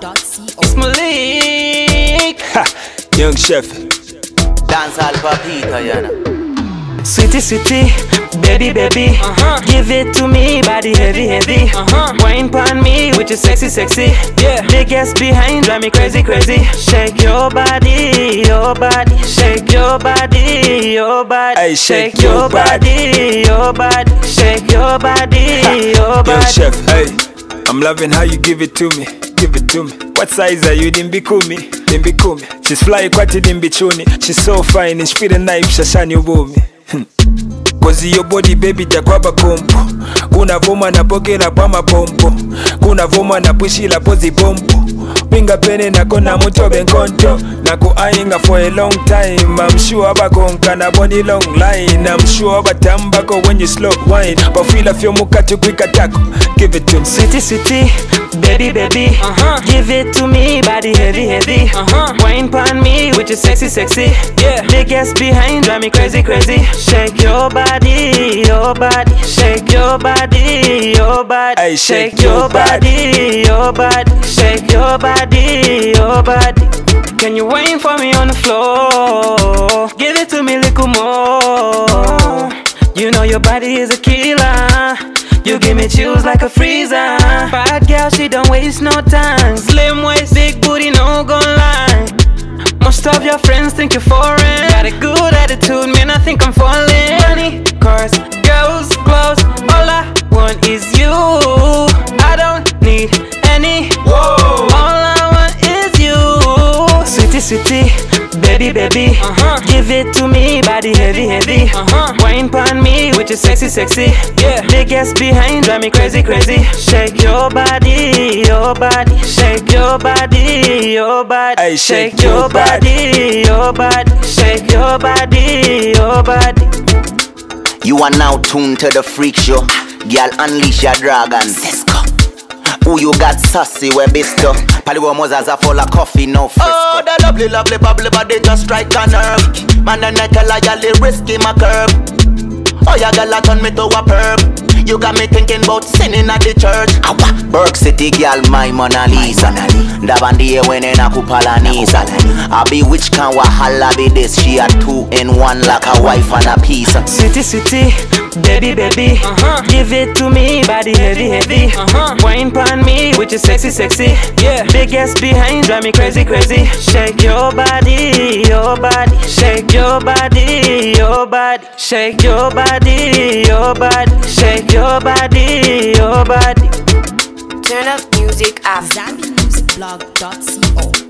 It's Malik. Ha, young chef. Dance all papita, you know. Sweetie, sweetie, baby, baby. Uh-huh. Give it to me, body heavy, heavy. Uh-huh. Wine pon me with your sexy, sexy. Yeah. Big ass behind, drive me crazy, crazy. Shake your body, your body. Shake your body, your body. Hey, shake your your body, your body. Shake your body, your Young body. chef. Hey, I'm loving how you give it to me. Give it to me. What size are you? Dimbi kumi. Dimbi kumi. She's fly kwati dimbi chuni. She's so fine. Inspire knife shashani ubumi. Hmm. Cause your body baby jakwaba pompo kunavuma napokera pa mapompo kunavuma napushila pozi pompo pinga pene nako na mutobe nkonto nakuayinga for a long time I'm sure bakonka na body long line I'm sure batambako when you slow wine bafila fyo mukati kwikatako give it to me Sweetie, sweetie, baby, baby. Uh-huh. Give it to me, body heavy, heavy. Uh-huh. Wine pon me with your sexy, sexy. Yeah. Big ass behind, drive me crazy, crazy. Shake your body, your body. Shake your body, your body. Hey, shake your your body, your body. Shake your body, your body. Can you wine for me on the floor? Give it to me, little more. You know your body is a killer. You give me chills like a freezer. Bad girl, she don't waste no time. Slim waist, big booty, no gon' lie. Of your friends think you're foreign. Got a good attitude, man, I think I'm falling. Money, cars, girls, clothes, all I want is you. I don't need any. Whoa. All I want is you. Sweetie, sweetie, baby, baby. Uh-huh. Give it to me, body heavy, heavy. Uh-huh. Wine pon me with your sexy, sexy. Yeah. Big ass behind, drive me crazy, crazy. Shake your body, your body. Shake your body, your body. Hey, shake your your body, your body. Shake your body, your body. You are now tuned to the freak show. Girl, unleash your dragon. Who you got sassy, we bisto. Paliwo mozaza full of coffee, no oh, frisco. Oh, the lovely, lovely, bubbly body just strike a nerve. Man, and I tell her, y'all risky, my curve. Oh, yeah, girl, I turn me to a perp. You got me thinking about sinning at the church. Awa. Burke City girl, my Mona Lisa. Ndabandie wene na kupalanisa. I be which can wahala be this? She a two in one like a wife and a piece. Sweetie, sweetie, baby, baby. Uh-huh. Give it to me, body heavy, heavy. Uh-huh. Wine pon me with your sexy, sexy. Yeah. Big ass behind, drive me crazy, crazy. Shake your body, your body. Shake your body, your body. Shake your body, your body. Shake your body, your body. Turn up music app. ZambiMusicBlog.co